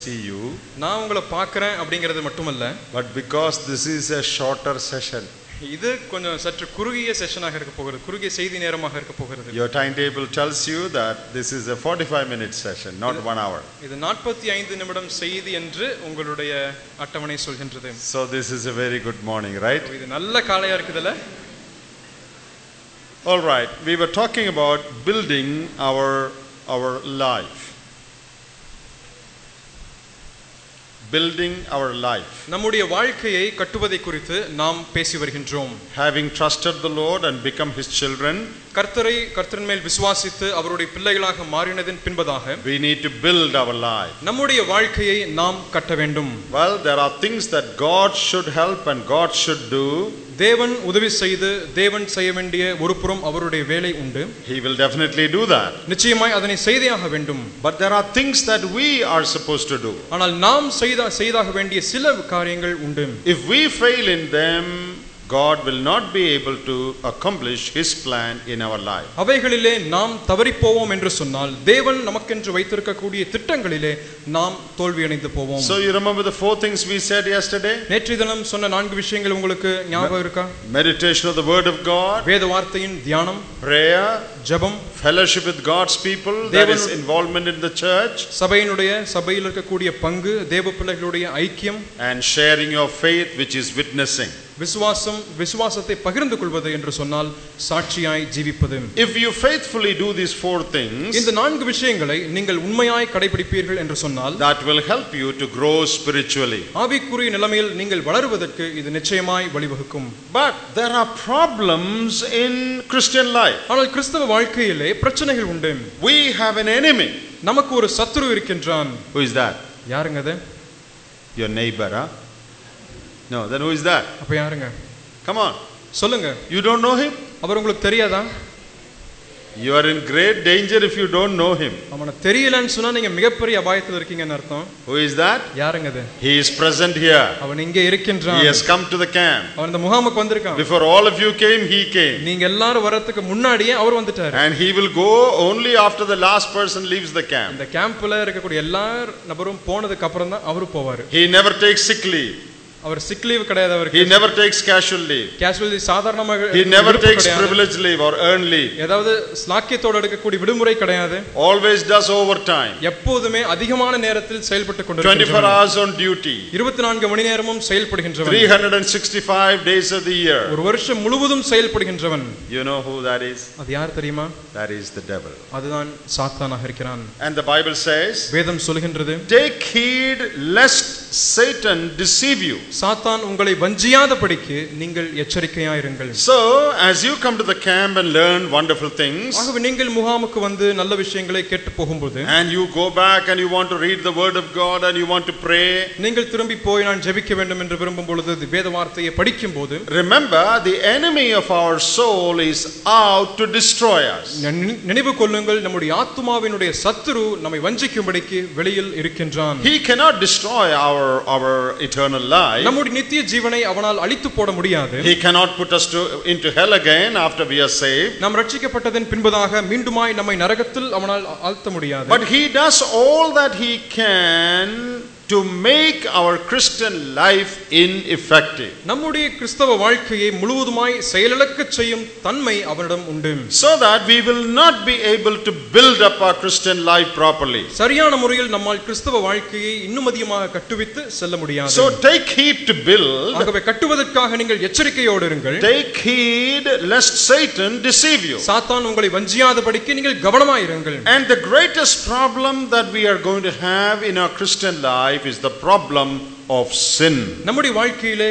see you, நான் உங்களை பார்க்குறேன் அப்படிங்கிறது மட்டுமல்ல but because this is a shorter session, இது கொஞ்சம் சற்று குறுகிய செஷனாக இருக்க போகிறது குறுகிய செய்தி நேரமாக இருக்க போகிறது your timetable tells you that this is a 45 minute session, not one hour. இது நாற்பத்தி ஐந்து நிமிடம் செய்தி என்று உங்களுடைய அட்டவணை சொல்கின்றது So this is a very good morning, right? இது நல்ல காலையா இருக்குதுல்ல All right, we were talking about building our our life. Building our life. நம்முடைய வாழ்க்கையை கட்டுவதை குறித்து நாம் பேசி வருகின்றோம் Having trusted the Lord and become His children, கர்த்தரை கர்த்தரின் மேல் விசுவாசித்து அவருடைய பிள்ளைகளாக மாறினதின் பின்பதாக we need to build our life. நம்முடைய வாழ்க்கையை நாம் கட்ட வேண்டும் Well, there are things that God should help and God should do. தேவன் உதவி செய்து தேவன் செய்ய வேண்டிய ஒரு புறம் அவருடைய வேலை உண்டு He will definitely do that. நிச்சயமாய் அதனை செய்தியாக வேண்டும் But there are things that we are supposed to do. ஆனால் நாம் செய்த செய்தாக வேண்டிய சில காரியங்கள் உண்டு If we fail in them, God will not be able to accomplish His plan in our life. அவைகளிலே நாம் தவறிப் போவோம் என்று சொன்னால் தேவன் நமக்கென்று வைத்திருக்கக்கூடிய திட்டங்களிலே நாம் தோல்வியடைந்து போவோம் So, you remember the four things we said yesterday? நேற்று தினம் சொன்ன நான்கு விஷயங்கள் உங்களுக்கு ஞாபகம் இருக்கா Meditation of the Word of God, வேத வார்த்தையின் தியானம் prayer, ஜெபம் fellowship with God's people, that is involvement in the church, சபையினுடைய சபையில் இருக்கக்கூடிய பங்கு தேவ பிள்ளைகளுடைய ஐக்கியம் and sharing your faith, which is witnessing. விசுவாசம் விசுவாசத்தை பகிர்ந்து கொள்வது என்று சொன்னால் சாட்சியாய் ஜீவிப்பது If you faithfully do these four things, இந்த நான்கு விஷயங்களை நீங்கள் உண்மையாய் கடைபிடிப்பீர்கள் என்று சொன்னால் that will help you to grow spiritually. ஆவிக்குரிய நிலைமையில் நீங்கள் வளருவதற்கு இது நிச்சயமாய் வழிவகுக்கும் But there are problems in Christian life. ஆனால் கிறிஸ்தவ வாழ்க்கையிலே பிரச்சனைகள் உண்டு We have an enemy. நமக்கு ஒரு சத்துரு இருக்கின்றான் Who is that? யாருங்க அது Your neighbor, huh? No, then who is that? அப்ப யாருங்க Come on. சொல்லுங்க You don't know him? அவர் உங்களுக்கு தெரியாதா You are in great danger if you don't know him. அவனை தெரியலன்னு சொன்னா நீங்க மிகப்பெரிய அபாயத்தில் இருக்கீங்கன்னு அர்த்தம் Who is that? யாருங்க அது He is present here. அவன் இங்கே He இருக்கின்றான் has come to the camp. அவன் இந்த முகாமுக்கு வந்திருக்கான் Before all of you came, he came. நீங்க எல்லாரும் வர்றதுக்கு முன்னாடியே அவர் வந்துட்டாரு And he will go only after the last person leaves the camp. இந்த கேம்ப்ல இருக்கக்கூடிய எல்லா நபரும் போனதுக்கு அப்புறம் தான் அவரு போவாரு He never takes sick leave. Our sick leave கிடையாது அவருக்கு He never takes casual leave. Casual சாதாரணமாக He never விடுப்பு takes கிடையாது. privilege leave or earned leave. ஏதாவது ஸ்லாக்கியத்தோட எடுக்கக்கூடிய விடுமுறை கிடையாது Always does overtime. எப்போதுமே அதிகமான நேரத்தில் செயல்பட்டு 24 கொண்டிருக்கின்றவர் hours on duty. இருபத்தி நான்கு மணி நேரமும் செயல்படுகின்றவன் 365 days of the year. ஒரு வருஷம் முழுவதும் செயல்படுகின்றவன் You know who that is? அது யார் தெரியுமா That is the devil. அதுதான் சாத்தானாக இருக்கிறான் And the Bible says, வேதம் சொல்கின்றது Take heed lest Satan deceive you. சாத்தான் உங்களை வஞ்சியாதபடிக்கு நீங்கள் எச்சரிக்கையாயிருங்கள் So, as you come to the camp and learn wonderful things, ஆகவே நீங்கள் முகாமுக்கு வந்து நல்ல விஷயங்களை கேட்டு போகும்போது and you go back and you want to read the Word of God and you want to pray, நீங்கள் திரும்பி போய் நான் ஜெபிக்க வேண்டும் என்று விரும்பும் பொழுது இது வேத வார்த்தையை படிக்கும் போது remember the enemy of our soul is out to destroy us. நினை- நினைவு கொள்ளுங்கள் நம்முடைய ஆத்துமாவினுடைய சத்துரு நம்மை வஞ்சிக்கும்படிக்கு வெளியில் இருக்கின்றான் He cannot destroy our, our eternal life. நம்முடைய நித்திய ஜீவனை அவனால் அழித்து போட முடியாது He cannot put us to, into hell again after we are saved. நாம் ரட்சிக்கப்பட்டதன் பின்பதாக மீண்டுமாய் நம்மை நரகத்தில் அவனால் ஆழ்த்த முடியாது But he does all that he can to make our Christian life ineffective. நம்முடைய கிறிஸ்தவ வாழ்க்கையை முழுவதுமாய் செயலிழக்கச் செய்யும் தன்மை அவனிடம் உண்டு So that we will not be able to build up our Christian life properly. சரியான முறையில் நம்மால் கிறிஸ்தவ வாழ்க்கையை இன்னும் அதிகமாக கட்டுவித்து செல்ல முடியாது So take heed to build, ஆகவே கட்டுவதற்காக நீங்கள் எச்சரிக்கையோடு இருங்கள் take heed lest Satan deceive you. சாத்தான் உங்களை வஞ்சியாதபடிக்கு நீங்கள் கவனமாயிருங்கள் And the greatest problem that we are going to have in our Christian life is the problem of sin. நம்முடைய வாழ்க்கையிலே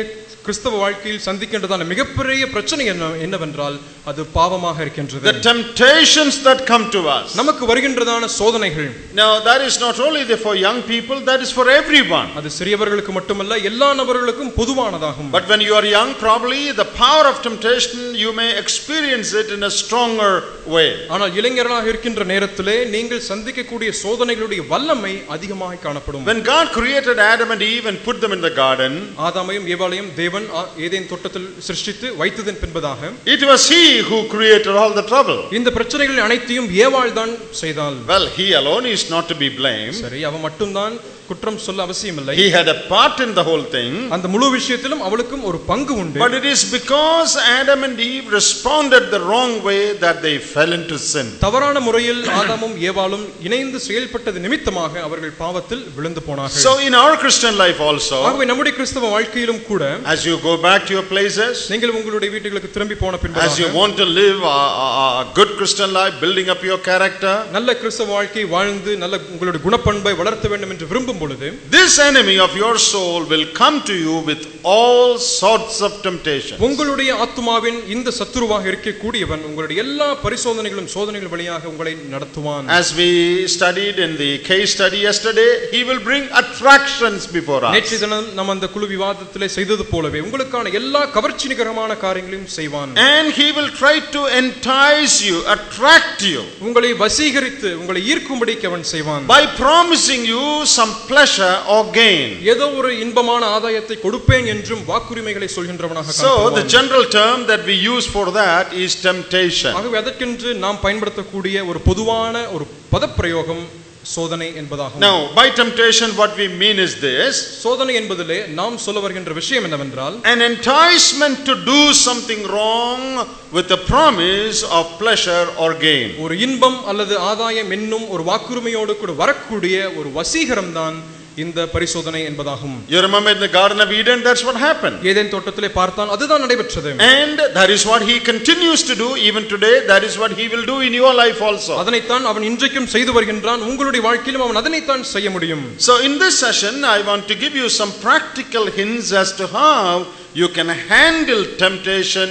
கிறிஸ்தவ வாழ்க்கையில் சந்திக்கின்றதான மிகப்பெரிய பிரச்சனை என்ன என்னவென்றால் அது பாவமாக இருக்கின்றது The temptations that come to us. நமக்கு வருகின்றதான சோதனைகள் Now, that is not only there for young people, that is for everyone. அது சிறியவர்களுக்கு மட்டுமல்ல எல்லா நபர்களுக்கும் பொதுவானதாகும் But when you are young, probably the power of temptation, you may experience it in a stronger way. ஆனால் இளைஞர்களாக இருக்கின்ற நேரத்திலே நீங்கள் சந்திக்கக்கூடிய சோதனைகளுடைய வல்லமை அதிகமாக காணப்படும் When God created Adam and Eve and put them in the garden, ஆதாமையும் ஏவாளையும் தேவன் ஆ- ஏதேன் தோட்டத்தில் சிருஷ்டித்து வைத்ததன் பின்பதாக it was He who created all the trouble. இந்த பிரச்சனைகள் அனைத்தையும் ஏவாள் தான் செய்தாள் Well, He alone is not to be blamed. சரி அவ மட்டும்தான் குற்றம் சொல்ல அவசியமில்லை He had a part in the whole thing. அந்த முழு விஷயத்திலும் அவளுக்கும் ஒரு பங்கு உண்டு But it is because Adam and Eve responded the wrong way that they fell into sin. தவறான முறையில் ஆதாமும் ஏவாளும் இணைந்து செயல்பட்டது நிமித்தமாக அவர்கள் பாவத்தில் விழுந்து போனார்கள் So in our Christian life also, ஆகவே நம்முடைய கிறிஸ்தவ வாழ்க்கையிலும் கூட as you go back to your places, நீங்கள் உங்களுடைய வீட்டுகளுக்கு திரும்பி போன as you பின்பு want to live a, a, a good Christian life, building up your character, நல்ல கிறிஸ்தவ வாழ்க்கை வாழ்ந்து நல்ல உங்களுடைய குணப்பண்பை வளர்த்த வேண்டும் என்று விரும்பும் பொழுது this enemy of your soul will come to you with all sorts of temptation. உங்களுடைய ஆத்துமாவின் இந்த சத்துருவாக இருக்கக்கூடியவன் உங்களுடைய எல்லா பரிசோதனைகளும் சோதனைகள் வழியாக உங்களை நடத்துவான் As we studied in the case study yesterday, he will bring attractions before us. நேற்று தினம் நம்ம அந்த குழு விவாதத்திலே செய்தது போலவே உங்களுக்கான எல்லா கவர்ச்சி நிகரமான காரியங்களையும் செய்வான் And he will try to entice you, attract you, உங்களை வசீகரித்து உங்களை ஈர்க்கும்படிக்கு அவன் செய்வான் by promising you some pleasure or gain. ஏதோ ஒரு இன்பமான ஆதாயத்தை கொடுப்பேன் என்றும் வாக்குரிமைகளை சொல்கின்றவனாக So, the காணப்படுவான். general term that we use for that is temptation. ஆகவே அதற்கென்று நாம் பயன்படுத்தக்கூடிய ஒரு பொதுவான ஒரு பதப்பிரயோகம் சோதனை என்பதாகும் Now, by temptation, what we mean is this சோதனை என்பதிலே நாம் சொல்ல வருகின்ற விஷயம் என்னவென்றால் an enticement to do something wrong with the promise of pleasure or gain. ஒரு இன்பம் அல்லது ஆதாயம் என்னும் ஒரு வாக்குரிமையோடு கூட வரக்கூடிய ஒரு வசீகரம் தான் இந்த பரிசோதனை என்பதாகும் You remember in the Garden of Eden, that's what happened. Eden தோட்டத்திலே பார்த்தான் அதுதான் நடைபெற்றது And that is what he continues to do even today. That is what he will do in your life also. அதனைத்தான் அவன் இன்றைக்கும் செய்து வருகின்றான் உங்களுடைய வாழ்க்கையிலும் அவன் அதனைத்தான் செய்ய முடியும் So, in this session, I want to give you some practical hints as to how you can handle temptation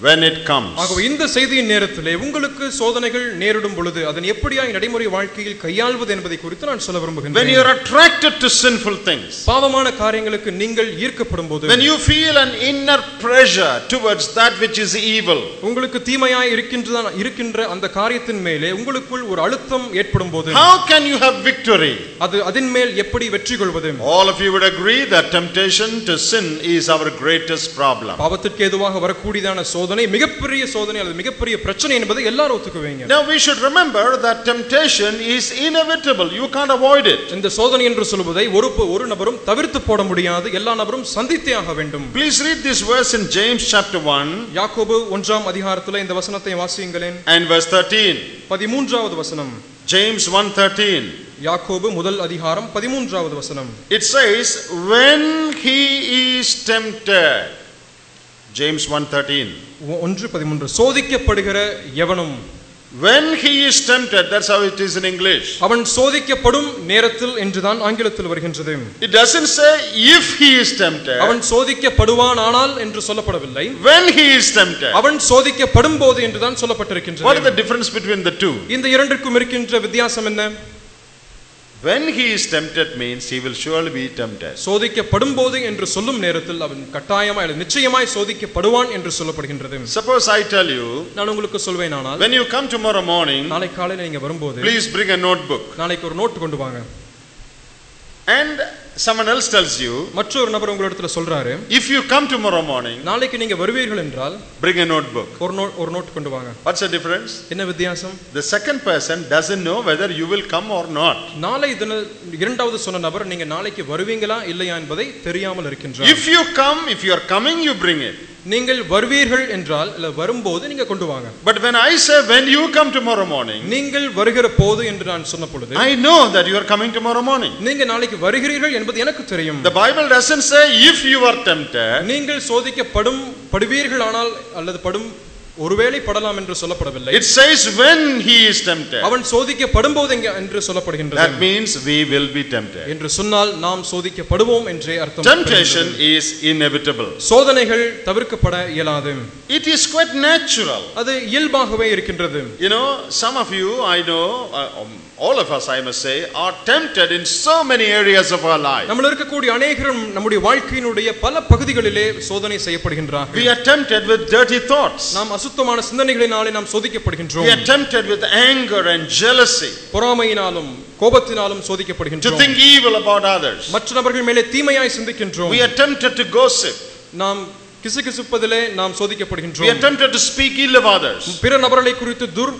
when it comes. ஆகவே இந்த செய்தியின் நேரத்திலே உங்களுக்கு சோதனைகள் நேரிடும் பொழுது அதன் எப்படியாய் நடைமுறை வாழ்க்கையில் கையாள்வது என்பதை குறித்து நான் சொல்ல When விரும்புகின்றேன் you are attracted to sinful things, பாவமான காரியங்களுக்கு நீங்கள் ஈர்க்கப்படும் போது when you feel an inner pressure towards that which is evil, உங்களுக்கு தீமையாய் இருக்கின்ற இருக்கின்ற அந்த காரியத்தின் மேலே உங்களுக்குள் ஒரு அழுத்தம் ஏற்படும் போது how can you have victory? அது அதன் மேல் எப்படி வெற்றி கொள்வது All of you would agree that temptation to sin is our greatest problem. பாவத்திற்கு ஏதுவாக வரக்கூடியதான சோதனை மிகப்பெரிய சோதனை அல்லது மிகப்பெரிய பிரச்சனை என்பதை எல்லாரும் ஒத்துக்குவீங்க Now we should remember that temptation is inevitable. You can't avoid it. இந்த சோதனை என்று சொல்வதை ஒரு ஒரு நபரும் தவிர்த்து போட முடியாது எல்லா நபரும் சந்தித்தே ஆக வேண்டும் Please read this verse in James chapter 1 யாக்கோபு ஒன்றாம் அதிகாரத்துல இந்த வசனத்தை வாசியுங்களேன் and verse 13. பதிமூன்றாவது வசனம் James 1:13. யாக்கோபு முதல் அதிகாரம் பதிமூன்றாவது வசனம் It says when he is tempted. James 1:13. ஒ- ஒன்று பதிமூன்று சோதிக்கப்படுகிற எவனும் When he is tempted, that's how it is in English. அவன் சோதிக்கப்படும் நேரத்தில் என்றுதான் ஆங்கிலத்தில் வருகின்றது It doesn't say if he is tempted. அவன் சோதிக்கப்படுவான் ஆனால் என்று சொல்லப்படவில்லை When he is tempted. அவன் சோதிக்கப்படும் போது என்றுதான் What is சொல்லப்பட்டிருக்கின்றது the difference between the two? இந்த இரண்டிற்கும் இருக்கின்ற வித்தியாசம் என்ன When he is tempted means he will surely be tempted. சோதிக்கப்படும் போது என்று சொல்லும் நேரத்தில் அவன் கட்டாயமாய் நிச்சயமாய் சோதிக்கப்படுவான் என்று சொல்லப்படுகின்றது Suppose I tell you, நான் உங்களுக்கு சொல்வேன் ஆனால் when you come tomorrow morning, நாளை காலையில நீங்க வரும்போது please bring a notebook. நாளைக்கு ஒரு நோட் கொண்டு வாங்க And someone else tells you, மற்றொரு நபர் உங்களிடத்துல சொல்றாரு if you come tomorrow morning, நாளைக்கு நீங்க வருவீர்கள் என்றால் bring a notebook. ஒரு நோட் ஒரு நோட் கொண்டு வாங்க What's the difference? என்ன வித்தியாசம் The second person doesn't know whether you will come or not. நாளை தின இரண்டாவது சொன்ன நபர் நீங்க நாளைக்கு வருவீங்களா இல்லையா என்பதை தெரியாமல் இருக்கின்றார் If you come, if you are coming, you bring it. நீங்கள் வருவீர்கள் என்றால் இல்ல வரும்போது நீங்க கொண்டு வாங்க But when I say when you come tomorrow morning, நீங்கள் வருகிற போது என்று நான் சொன்ன பொழுது I know that you are coming tomorrow morning. நீங்க நாளைக்கு வருகிறீர்கள் என்பது எனக்கு தெரியும் The Bible doesn't say if you are tempted. நீங்கள் சோதிக்கப்படும் படுவீர்கள் ஆனால் அல்லது படும் ஒருவேளை படலாம் என்று சொல்லப்படவில்லை It says when he is tempted. அவன் சோதிக்கப்படும் போது எங்க என்று சொல்லப்படுகின்றது That means we will be tempted. என்று சொன்னால் நாம் சோதிக்கப்படுவோம் என்றே அர்த்தம் Temptation is inevitable. சோதனைகள் தவிர்க்கப்பட இயலாது It is quite natural. அது இயல்பாகவே இருக்கின்றது You know, some of you, I know, uh, um, all of us, I must say, are tempted in so many areas of our life. நம்மள இருக்கக்கூடிய அநேகரும் நம்முடைய வாழ்க்கையினுடைய பல பகுதிகளிலே சோதனை செய்யப்படுகின்றார்கள் We are tempted with dirty thoughts. நாம் அசுத்தமான சிந்தனைகளினாலே நாம் We சோதிக்கப்படுகின்றோம் are tempted with anger and jealousy பொறாமையினாலும் கோபத்தினாலும் to சோதிக்கப்படுகின்றோம் think evil about others. மற்ற நபர்கள் மேலே தீமையாய் சிந்திக்கின்றோம் We are tempted to gossip. நாம் கிசுகிசுப்பதிலே நாம் We சோதிக்கப்படுகின்றோம் tempted to speak ill of others. பிற நபர்களை குறித்து துர்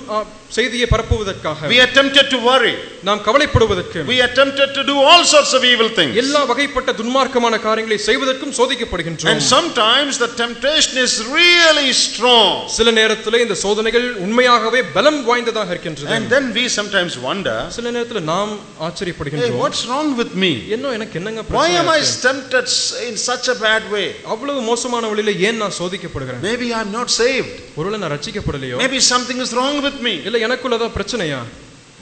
செய்தியை பரப்புவதற்காக We are tempted to worry. நாம் கவலைப்படுவதற்கு We are tempted to do all sorts of evil things. எல்லா வகைப்பட்ட துன்மார்க்கமான காரியங்களை செய்வதற்கும் And சோதிக்கப்படுகின்றோம் sometimes the temptation is really strong. சில நேரத்திலே இந்த சோதனைகள் உண்மையாகவே பலம் வாய்ந்ததாக இருக்கின்றது And then we sometimes wonder, சில நேரத்துல நாம் ஆச்சரியப்படுகின்றோம் what's wrong with me? என்ன எனக்கு என்னங்க Why am I tempted in such a bad way? அவ்வளவு மோசமான சூழ்நிலையில ஏன் நான் சோதிக்கப்படுகிறேன்? Maybe I am not saved ஒருவேளை நான் ரட்சிக்கப்படலையோ? Maybe something is wrong with me இல்ல எனக்குள்ள ஏதோ பிரச்சனையா?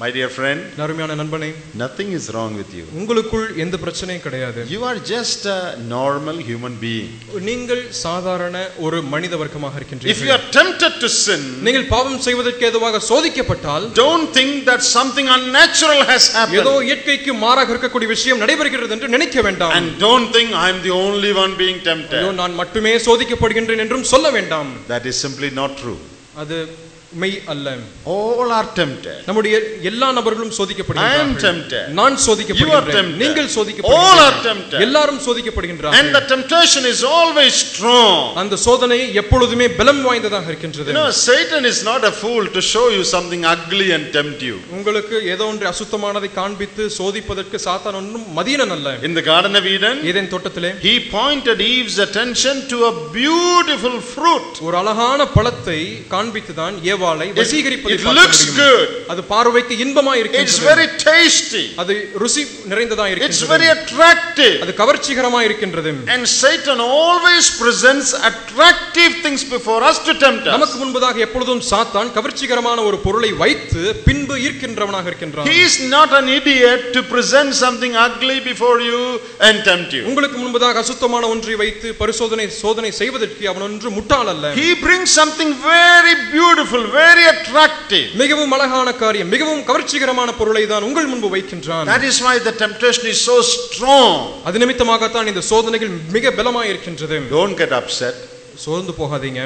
My dear friend, அருமையான நண்பனே nothing is wrong with you. உங்களுக்குள் எந்த பிரச்சனையும் கிடையாது You are just a normal human being. நீங்கள் சாதாரண ஒரு மனித வர்க்கமாக If you இருக்கின்றீர்கள் are tempted to sin, நீங்கள் பாவம் செய்வதற்கு ஏதுவாக சோதிக்கப்பட்டால் don't think that something unnatural has ஏதோ happened. இயற்கைக்கு மாறாக இருக்கக்கூடிய விஷயம் நடைபெறுகிறது என்று நினைக்க வேண்டாம் And don't think I'm the only one being ஐயோ tempted. நான் மட்டுமே சோதிக்கப்படுகின்றேன் என்றும் சொல்ல வேண்டாம் That is simply not true. அது மெய் அல்ல All are tempted. நம்முடைய எல்லா நபர்களும் I am சோதிக்கப்படுகிறார்கள் tempted. நான் சோதிக்கப்படுகிறேன். நீங்கள் All are சோதிக்கப்படுகிறீர்கள் tempted. எல்லாரும் And சோதிக்கப்படுகின்றார்கள் the temptation is always strong. அந்த சோதனை எப்பொழுதுமே பலம் வாய்ந்ததாக இருக்கின்றது You know, Satan is not a fool to show you something ugly and tempt you. உங்களுக்கு ஏதோ ஒன்று அசுத்தமானதை காண்பித்து சோதிப்பதற்கு சாத்தான் ஒன்றும் மதியனன் அல்ல In the Garden of Eden, ஏதேன் தோட்டத்திலே he pointed Eve's attention to a beautiful fruit. ஒரு அழகான பழத்தை காண்பித்துதான் ஏவாளை It, வசீகரிப்பதை it பார்க்க looks முடியும். good. அது பார்வைக்கு இன்பமா It's இருக்கின்றது very tasty. அது ருசி நிறைந்ததா It's இருக்கின்றது very attractive. அது கவர்ச்சிகரமா இருக்கின்றது And Satan always presents attractive things before us to tempt us. நமக்கு முன்பதாக எப்பொழுதும் சாத்தான் கவர்ச்சிகரமான ஒரு பொருளை வைத்து பின்பு ஈர்க்கின்றவனாக இருக்கின்றான் He is not an idiot to present something ugly before you and tempt you. உங்களுக்கு முன்பதாக அசுத்தமான ஒன்றை வைத்து பரிசோதனை சோதனை செய்வதற்கு அவன் ஒன்று முட்டாள் அல்ல He brings something very beautiful, very attractive. மிகவும் அழகான காரியம் மிகவும் கவர்ச்சிகரமான பொருளை தான் உங்கள் முன்பு வைக்கின்றான் That is why the temptation is so strong. அது நிமித்தமாகத்தான் இந்த சோதனைகள் மிக பலமாய் இருக்கின்றது Don't get upset. சோர்ந்து போகாதீங்க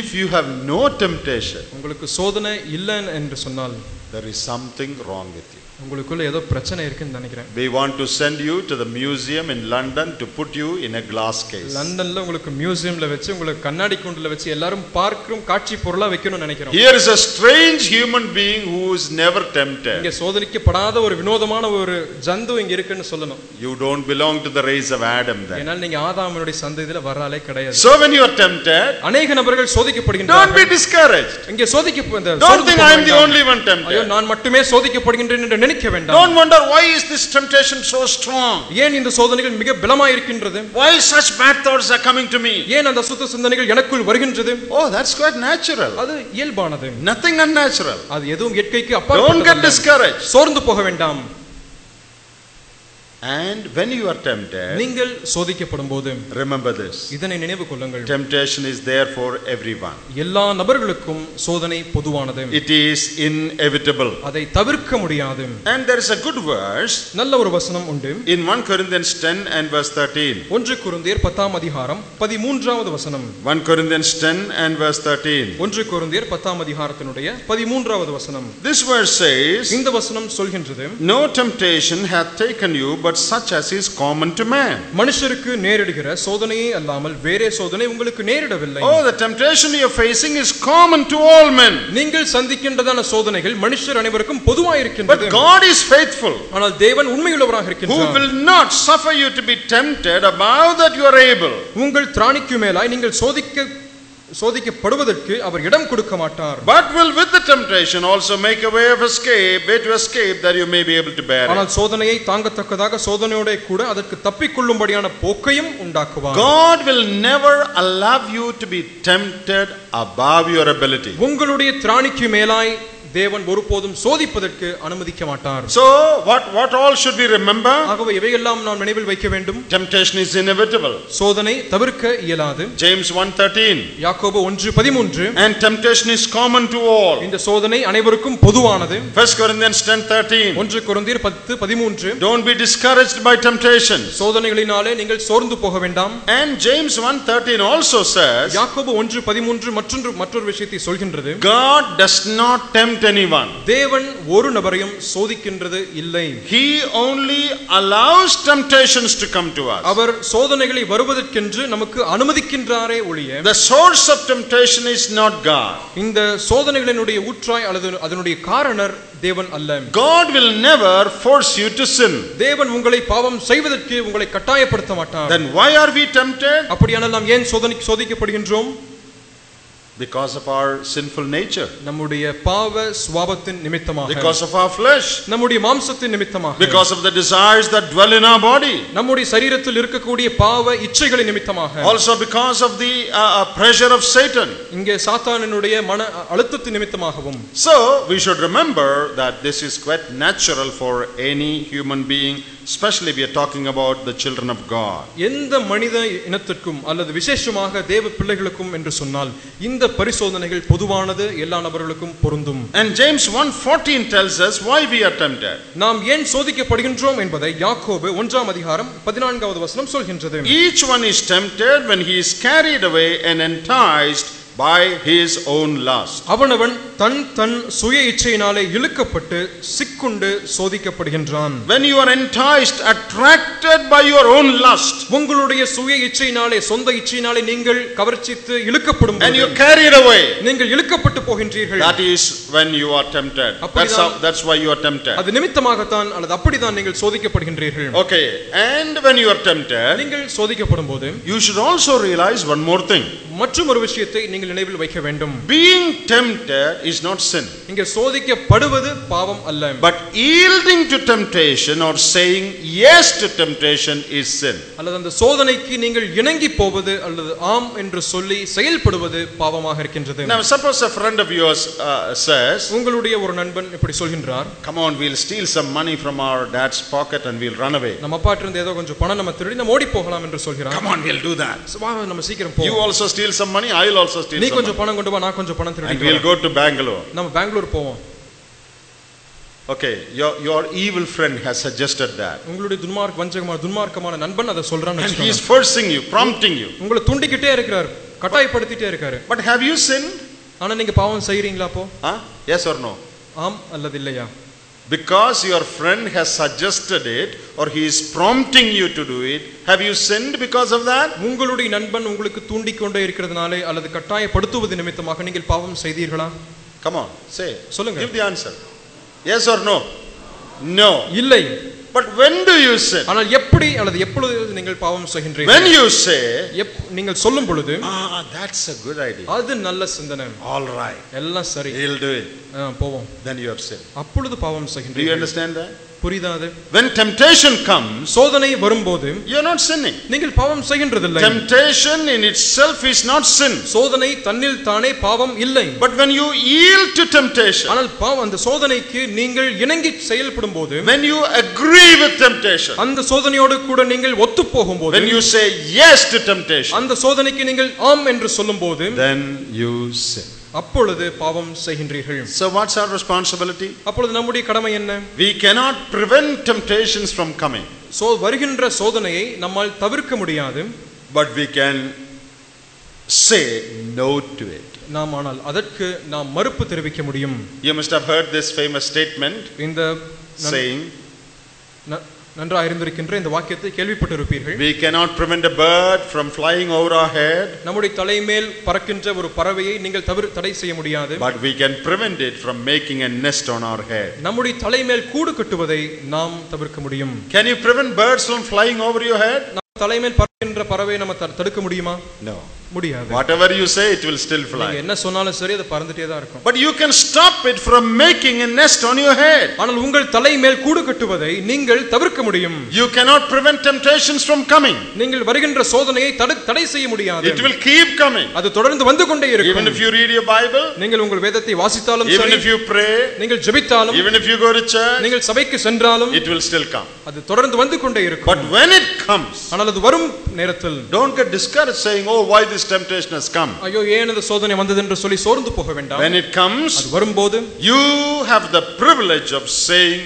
If you have no temptation, உங்களுக்கு சோதனை இல்லை என்று சொன்னால் there is something wrong with you. உங்களுக்குள்ள ஏதோ பிரச்சனை இருக்குன்னு நினைக்கிறேன் We want to send you to the museum in London to put you in a glass case. லண்டன்ல உங்களுக்கு மியூசியம்ல வச்சு உங்களுக்கு கண்ணாடி கூண்டுல வச்சு எல்லாரும் பார்க்கும் காட்சி பொருளா வைக்கணும்னு நினைக்கிறோம் Here is a strange human being who is never tempted. இங்க சோதனைக்கப்படாத ஒரு வினோதமான ஒரு ஜந்து இங்க இருக்குன்னு சொல்லணும் You don't belong to the race of Adam then. ஏன்னா நீங்க ஆதாமனுடைய சந்ததியில வராலே கிடையாது So when you are tempted, அநேக நபர்கள் don't be சோதிக்கப்படுகின்றார்கள் discouraged. இங்கே சோதிக்க இந்த Don't சோர்ந்து think போக I am the வேண்டாம். only one ஐயோ tempted. நான் மட்டுமே சோதிக்கப்படுகின்றேன் என்று நினைக்க வேண்டாம் Don't wonder why is this temptation so strong? ஏன் இந்த சோதனைகள் மிக பலமாய் இருக்கின்றது Why such bad thoughts are coming to me? ஏன் அந்த அசுத்த சிந்தனைகள் எனக்குள் வருகின்றது Oh, that's quite natural. அது இயல்பானது Nothing unnatural. அது எதுவும் இயற்கைக்கு Don't get discouraged. சோர்ந்து போக வேண்டாம் And when you are tempted, நீங்கள் சோதிக்கப்படும் போது remember this. இதனை நினைவு கொள்ளுங்கள் Temptation is there for everyone. எல்லா நபர்களுக்கும் சோதனை பொதுவானது It is inevitable. அதை தவிர்க்க முடியாது And there is a good verse நல்ல ஒரு வசனம் உண்டு in 1 Corinthians 10 and verse 13. ஒன்று குருந்தியர் பத்தாம் அதிகாரம் பதிமூன்றாவது வசனம் 1 Corinthians 10 and verse 13. ஒன்று குருந்தியர் பத்தாம் அதிகாரத்தினுடைய பதிமூன்றாவது வசனம் This verse says, இந்த வசனம் சொல்கின்றது No temptation hath taken you, but such as is common to man. மனுஷருக்கு நேரிடுகிற சோதனையே அல்லாமல் வேறே சோதனை உங்களுக்கு நேரிடவில்லை Oh, the temptation you are facing is common to all men. நீங்கள் சந்திக்கின்றதான சோதனைகள் மனுஷர் அனைவருக்கும் But பொதுவாயிருக்கின்றது God is faithful, ஆனால் தேவன் உண்மையுள்ளவராக who இருக்கின்றார் will not suffer you to be tempted above that you are able. உங்கள் திராணிக்கு மேலாய் நீங்கள் சோதிக்க சோதிக்கப்படுவதற்கு அவர் இடம் கொடுக்க மாட்டார் But will with the temptation also make a way of escape, way to escape that you may be able to bear. ஆனால் சோதனையை தாங்கத்தக்கதாக சோதனையோட கூட அதற்கு தப்பிக்கொள்ளும்படியான போக்கையும் உண்டாக்குவார் God will never allow you to be tempted above your ability. உங்களுடைய திராணிக்கு மேலாய் தேவன் ஒருபோதும் சோதிப்பதற்கு அனுமதிக்க மாட்டார். So, what, what all should we remember? ஆகவே இவையெல்லாம் நாம் நினைவில் வைக்க வேண்டும். Temptation is inevitable. சோதனை தவிர்க்க இயலாது. James 1.13 யாக்கோபு ஒன்று பதிமூன்று. And temptation is common to all. இந்த சோதனை அனைவருக்கும் பொதுவானது. 1 Corinthians 10.13 ஒன்று குருந்தீர் பத்து பதிமூன்று. Don't be discouraged by temptations. சோதனைகளினாலே நீங்கள் சோர்ந்து போக வேண்டாம். And James 1.13 also says, யாக்கோபு ஒன்று பதிமூன்று மற்றொன்று மற்றொரு விஷயத்தை சொல்கின்றது. God does not tempt tempt anyone. தேவன் ஒரு நபரையும் சோதிக்கின்றது இல்லை He only allows temptations to come to us. அவர் சோதனைகளை வருவதற்கென்று நமக்கு அனுமதிக்கின்றாரே ஒழிய The source of temptation is not God. இந்த சோதனைகளினுடைய ஊற்றாய் அல்லது அதனுடைய காரணர் தேவன் அல்ல God will never force you to sin. தேவன் உங்களை பாவம் செய்வதற்கு உங்களை கட்டாயப்படுத்த மாட்டார் Then why are we tempted? அப்படியானால் நாம் ஏன் சோதனை சோதிக்கப்படுகின்றோம் Because of our sinful nature, நம்முடைய பாவ சுவாபத்தின் நிமித்தமாக because of our flesh, நம்முடைய மாம்சத்தின் நிமித்தமாக because of the desires that dwell in our body, நம்முடைய சரீரத்தில் இருக்கக்கூடிய பாவ இச்சைகளின் நிமித்தமாக also because of the uh, uh, pressure of Satan. இங்கே சாத்தானினுடைய மன அழுத்தத்தின் நிமித்தமாகவும் So, we should remember that this is quite natural for any human being, especially we are talking about the children of God. எந்த மனித இனத்திற்கும் அல்லது விசேஷமாக தேவ பிள்ளைகளுக்கும் என்று சொன்னால் இந்த பரிசோதனைகள் பொதுவானது எல்லா நபர்களுக்கும் பொருந்தும் And James 1:14 tells us why we are tempted. நாம் ஏன் சோதிக்கப்படுகின்றோம் என்பதை யாக்கோபு ஒன்றாம் அதிகாரம் பதினான்காவது வசனம் சொல்கின்றது Each one is tempted when he is carried away and enticed by his own lust. அவனவன் தன் தன் சுய இச்சையினாலே இழுக்கப்பட்டு சிக்குண்டு சோதிக்கப்படுகின்றான் When you are enticed, attracted by your own lust, உங்களுடைய சுய இச்சையினாலே சொந்த இச்சையினாலே நீங்கள் கவர்ச்சித்து இழுக்கப்படும் and you carried away, நீங்கள் இழுக்கப்பட்டு போகின்றீர்கள் that is when you are tempted. That's, how, that's why you are tempted. அது நிமித்தமாகத்தான் அல்லது அப்படித்தான் நீங்கள் சோதிக்கப்படுகின்றீர்கள் Okay, and when you are tempted, நீங்கள் சோதிக்கப்படும் போது you should also realize one more thing. மற்றும் ஒரு விஷயத்தை நீங்கள் நினைவில் வைக்க வேண்டும் Being tempted is not sin, இங்கே சோதிக்கப்படுவது பாவம் அல்ல but yielding to temptation or saying yes to temptation is sin. அல்லது அந்த சோதனைக்கு நீங்கள் இணங்கி போவது அல்லது ஆம் என்று சொல்லி செயல்படுவது பாவமாக இருக்கின்றது Now, suppose a friend of yours uh, says, உங்களுடைய ஒரு நண்பன் இப்படி சொல்கின்றார் Come on, we'll steal some money from our dad's pocket and we'll run away. நம்ம அப்பாட்ட இருந்து ஏதோ கொஞ்சம் பணம் நம்ம திருடி நம்ம ஓடி போகலாம் என்று சொல்கிறார் Come on, we'll do that. வா நம்ம சீக்கிரம் You போவோம் also steal some money, I'll also steal நீ. கொஞ்சம் பணம் கொண்டு வா நான் கொஞ்சம் பணம் And திருடி we'll go to Bangalore. நம்ம பெங்களூர் போவோம் Okay, your, your evil friend has suggested that. உங்களுடைய துன்மார்க் வஞ்சகமான துன்மார்க்கமான நண்பன் அதை சொல்றான்னு And he is forcing you, prompting you. உங்களை துண்டிக்கிட்டே இருக்கிறார் கட்டாயப்படுத்திட்டே இருக்காரு But have you sinned? ஆனா நீங்க பாவம் செய்றீங்களா அப்போ? Yes or no? ஆம் அல்லது இல்லையா Because your friend has suggested it or he is prompting you to do it, have you sinned because of that? உங்களுடைய நண்பன் உங்களுக்கு தூண்டிக் கொண்டே இருக்கிறதுனாலே அல்லது கட்டாயப்படுத்துவது நிமித்தமாக நீங்கள் பாவம் செய்தீர்களா Come on, say. சொல்லுங்க. Give the answer. Yes or no? No. இல்லை But when do you sin? ஆனால் எப்படி அல்லது எப்பொழுது நீங்கள் பாவம் When செய்கின்றீர்கள் you say, எப்- நீங்கள் சொல்லும் பொழுது ah, that's a good idea. அது நல்ல சிந்தனை All right, எல்லாம் சரி he'll do it. ஆ, போவோம் Then you have sinned. அப்பொழுது பாவம் Do you செய்கின்றீர்கள் understand that? புரியுதா அது When temptation comes, சோதனை வரும்போது you're not sinning. நீங்கள் பாவம் செய்கின்றதில்லை Temptation in itself is not sin. சோதனை தன்னில் தானே பாவம் இல்லை But when you yield to temptation, ஆனால் பாவம் அந்த சோதனைக்கு நீங்கள் இணங்கி செயல்படும் போது when you agree with temptation, அந்த சோதனையோடு கூட நீங்கள் ஒத்து போகும்போது when you say yes to temptation, அந்த சோதனைக்கு நீங்கள் ஆம் என்று சொல்லும்போது then you sin. அப்பொழுது பாவம் செய்கின்றீர்கள் So, what's our responsibility? அப்பொழுது நம்முடைய கடமை என்ன We cannot prevent temptations from coming, so வருகின்ற சோதனையை நம்மால் தவிர்க்க முடியாது but we can say no to it. நாம் ஆனால் அதற்கு நாம் மறுப்பு தெரிவிக்க முடியும் You must have heard this famous statement இந்த நன்- saying, நன்றாக இருந்திருக்கின்ற இந்த வாக்கியத்தை கேள்விப்பட்டிருப்பீர்கள் We cannot prevent a bird from flying over our head, நம்முடைய தலைமேல் பறக்கின்ற ஒரு பறவையை நீங்கள் தவிர தடை செய்ய முடியாது but we can prevent it from making a nest on our head. நம்முடைய தலைமேல் கூடு கட்டுவதை நாம் தவிர்க்க முடியும் Can you prevent birds from flying over your head? நம் தலைமேல் பறக்கின்ற பறவையை நம்ம தடுக்க முடியுமா No. முடியாது Whatever you say, it will still நீங்க fly. என்ன சொன்னாலும் சரி அது பறந்துட்டே தான் இருக்கும் But you can stop it from making a nest on your head. ஆனால் உங்கள் தலைமேல் கூடு கட்டுவதை நீங்கள் தவிர்க்க முடியும் You cannot prevent temptations from coming. நீங்கள் வருகின்ற சோதனையை தடு- தடை செய்ய முடியாது It will keep coming. அது தொடர்ந்து வந்து கொண்டே Even இருக்கும் if you read your Bible, நீங்கள் உங்கள் வேதத்தை வாசித்தாலும் even சரி if you pray, நீங்கள் ஜெபித்தாலும் even if you go to church, நீங்கள் சபைக்கு சென்றாலும் it will still come. அது தொடர்ந்து வந்து கொண்டே But இருக்கும் when it comes, ஆனால் அது வரும் நேரத்தில் don't get discouraged saying, Oh, why this temptation has come. ஐயோ ஏன் இந்த சோதனை வந்தது என்று சொல்லி சோர்ந்து போக வேண்டாம் When it comes, அது வரும்போது you have the privilege of saying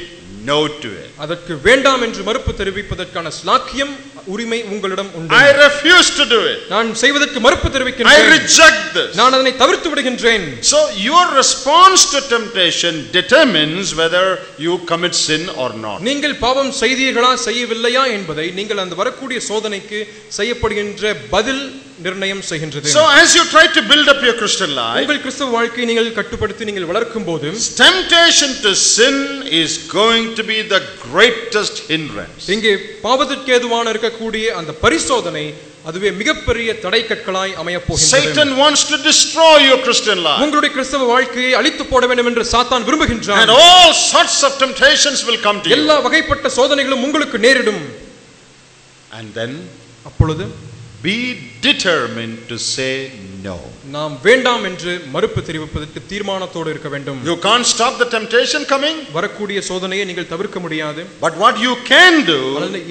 no to it. அதற்கு வேண்டாம் என்று மறுப்பு தெரிவிப்பதற்கான ஸ்லாக்கியம் உரிமை உங்களிடம் உண்டு I refuse to do it. நான் செய்வதற்கு மறுப்பு I தெரிவிக்கின்றேன் reject this. நான் அதனை தவிர்த்து விடுகின்றேன் So your response to temptation determines whether you commit sin or not. நீங்கள் பாவம் செய்தீர்களா செய்யவில்லையா என்பதை நீங்கள் அந்த வரக்கூடிய சோதனைக்கு செய்யப்படுகின்ற பதில் நிர்ணயம் செய்கின்றது So as you try to build up your Christian life, உங்கள் கிறிஸ்தவ வாழ்க்கையை நீங்கள் கட்டுப்படுத்தி நீங்கள் வளர்க்கும் போது temptation to sin is going to be the greatest hindrance. இங்கே பாவத்திற்கு ஏதுவான இருக்கக்கூடிய அந்த பரிசோதனை அதுவே மிகப்பெரிய தடைக்கற்களாய் அமையப் போகின்றது Satan wants to destroy your Christian life. உங்களுடைய கிறிஸ்தவ வாழ்க்கையை அழித்து போட வேண்டும் என்று சாத்தான் விரும்புகின்றான் And all sorts of temptations will come to you. எல்லா வகைப்பட்ட சோதனைகளும் உங்களுக்கு நேரிடும் And then அப்பொழுது be determined to say no நாம் வேண்டாம் என்று மறுப்பு தெரிவிப்பதற்கு தீர்மானத்தோடு இருக்க வேண்டும். You can stop the temptation coming வரக்கூடிய சோதனையை நீங்கள் தவிர்க்க முடியாது. But what you can do